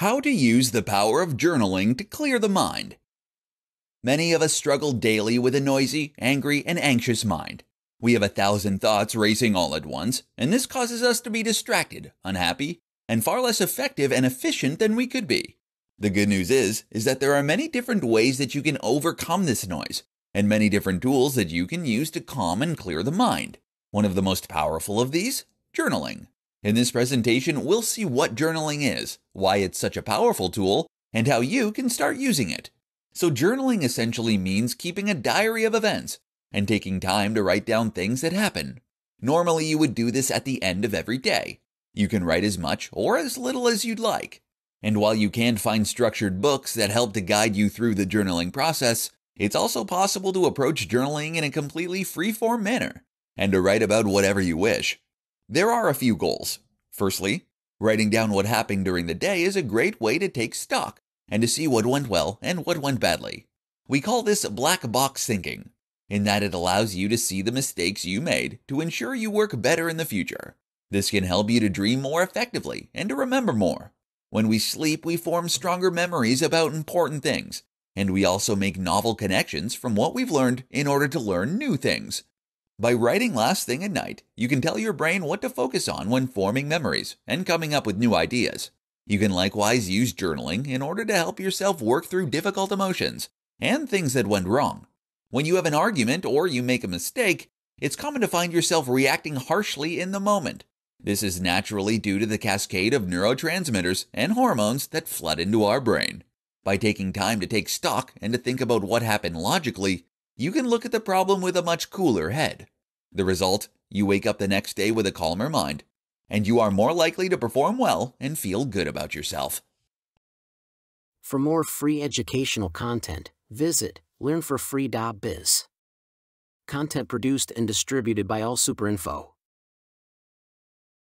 How to use the power of journaling to clear the mind. Many of us struggle daily with a noisy, angry, and anxious mind. We have a thousand thoughts racing all at once, and this causes us to be distracted, unhappy, and far less effective and efficient than we could be. The good news is is that there are many different ways that you can overcome this noise and many different tools that you can use to calm and clear the mind. One of the most powerful of these, journaling. In this presentation, we'll see what journaling is, why it's such a powerful tool, and how you can start using it. So, journaling essentially means keeping a diary of events and taking time to write down things that happen. Normally, you would do this at the end of every day. You can write as much or as little as you'd like. And while you can find structured books that help to guide you through the journaling process, it's also possible to approach journaling in a completely free-form manner and to write about whatever you wish. There are a few goals. Firstly, writing down what happened during the day is a great way to take stock and to see what went well and what went badly. We call this black box thinking, in that it allows you to see the mistakes you made to ensure you work better in the future. This can help you to dream more effectively and to remember more. When we sleep, we form stronger memories about important things, and we also make novel connections from what we've learned in order to learn new things. By writing last thing at night, you can tell your brain what to focus on when forming memories and coming up with new ideas. You can likewise use journaling in order to help yourself work through difficult emotions and things that went wrong. When you have an argument or you make a mistake, it's common to find yourself reacting harshly in the moment. This is naturally due to the cascade of neurotransmitters and hormones that flood into our brain. By taking time to take stock and to think about what happened logically, you can look at the problem with a much cooler head. The result, you wake up the next day with a calmer mind, and you are more likely to perform well and feel good about yourself. For more free educational content, visit learnforfree.biz. Content produced and distributed by AllSuperInfo.